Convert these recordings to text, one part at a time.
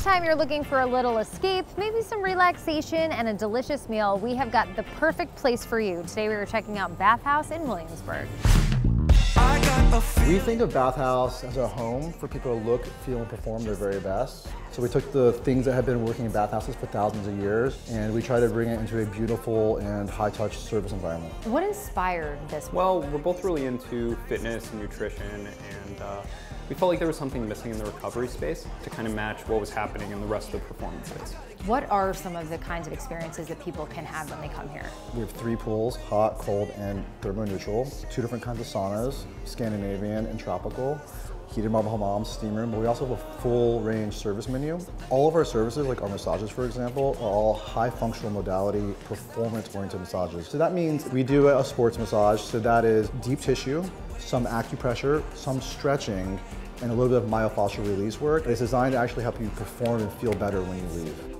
next time you're looking for a little escape, maybe some relaxation and a delicious meal, we have got the perfect place for you. Today we were checking out Bathhouse in Williamsburg. We think of Bathhouse as a home for people to look, feel, and perform their very best. So we took the things that have been working in bathhouses for thousands of years and we try to bring it into a beautiful and high-touch service environment. What inspired this? Well, we're both really into fitness and nutrition and uh, we felt like there was something missing in the recovery space to kind of match what was happening in the rest of the performance space. What are some of the kinds of experiences that people can have when they come here? We have three pools, hot, cold, and thermoneutral. Two different kinds of saunas, Scandinavian and tropical heated marble hammam, steam room, but we also have a full range service menu. All of our services, like our massages for example, are all high functional modality, performance oriented massages. So that means we do a sports massage, so that is deep tissue, some acupressure, some stretching, and a little bit of myofascial release work. It's designed to actually help you perform and feel better when you leave.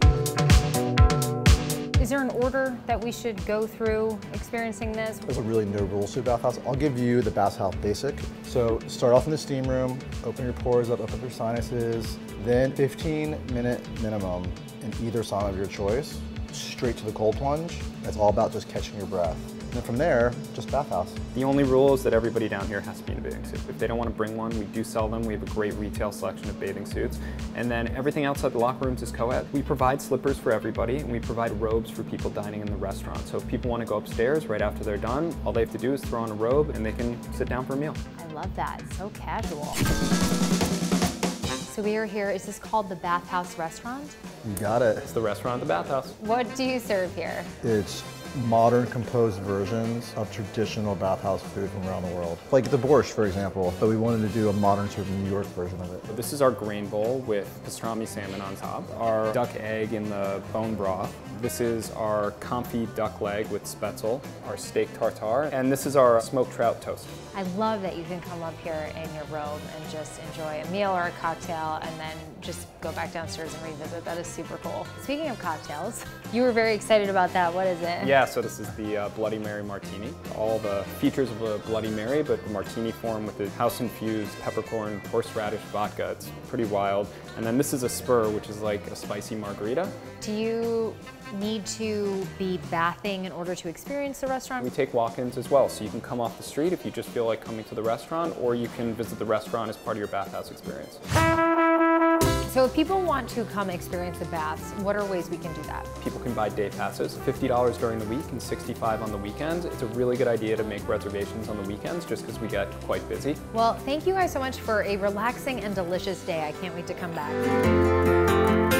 Is there an order that we should go through experiencing this? There's a really no rules to bathhouse. I'll give you the bathhouse basic. So start off in the steam room, open your pores up, open up your sinuses, then 15 minute minimum in either sauna of your choice, straight to the cold plunge. It's all about just catching your breath. And then from there, just bathhouse. The only rule is that everybody down here has to be in a bathing suit. If they don't want to bring one, we do sell them. We have a great retail selection of bathing suits. And then everything outside the locker rooms is co-ed. We provide slippers for everybody, and we provide robes for people dining in the restaurant. So if people want to go upstairs right after they're done, all they have to do is throw on a robe and they can sit down for a meal. I love that, so casual. So we are here, is this called the Bathhouse Restaurant? You got it. It's the restaurant at the bathhouse. What do you serve here? It's modern composed versions of traditional bathhouse food from around the world. Like the borscht, for example, but we wanted to do a modern sort of New York version of it. This is our grain bowl with pastrami salmon on top, our duck egg in the bone broth. This is our confit duck leg with spätzle, our steak tartare, and this is our smoked trout toast. I love that you can come up here in your robe and just enjoy a meal or a cocktail and then just go back downstairs and revisit. That is super cool. Speaking of cocktails, you were very excited about that. What is it? Yeah, so this is the uh, Bloody Mary Martini. All the features of a Bloody Mary, but the martini form with the house-infused peppercorn, horseradish vodka. It's pretty wild. And then this is a spur, which is like a spicy margarita. Do you need to be bathing in order to experience the restaurant? We take walk-ins as well, so you can come off the street if you just feel like coming to the restaurant, or you can visit the restaurant as part of your bathhouse experience. So if people want to come experience the baths, what are ways we can do that? People can buy day passes, $50 during the week and 65 on the weekends. It's a really good idea to make reservations on the weekends just because we get quite busy. Well, thank you guys so much for a relaxing and delicious day. I can't wait to come back.